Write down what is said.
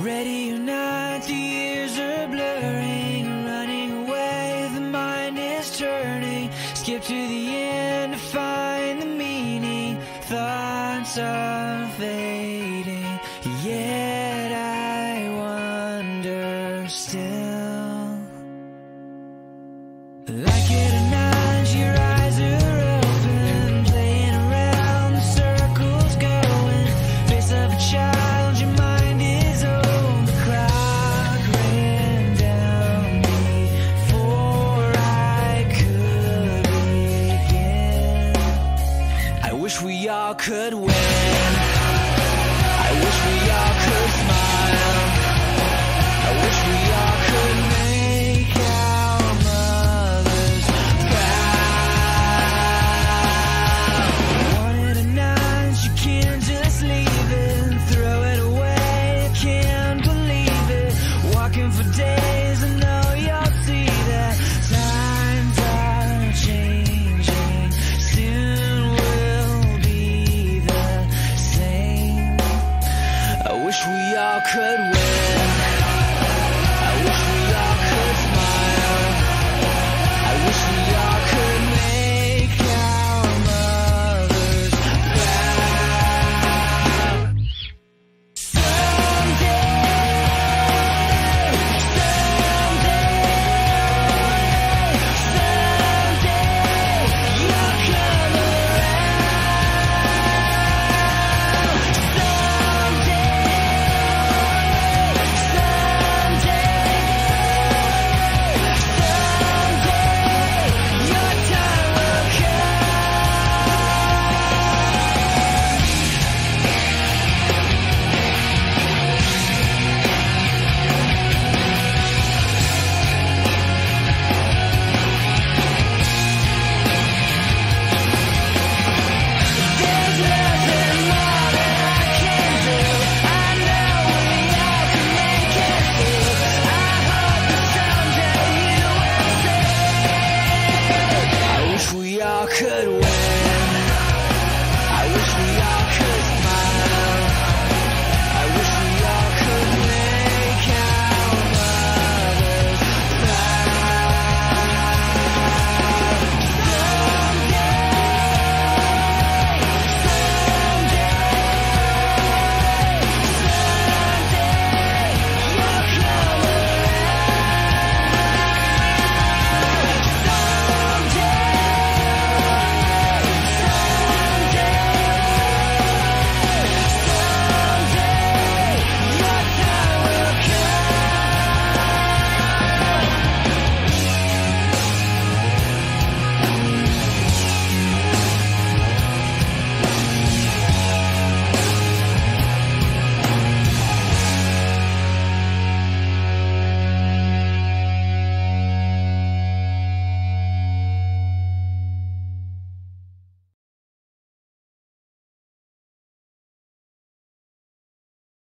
Ready or not, the years are blurring, running away, the mind is turning. Skip to the end to find the meaning. Thoughts are fading, yet I wonder still. Like it we all could win. I wish we all could smile. I wish we all could make our mothers proud. Want it or not, you can't just leave it. Throw it away, I can't believe it. Walking for days, wish we all could win. I wish we good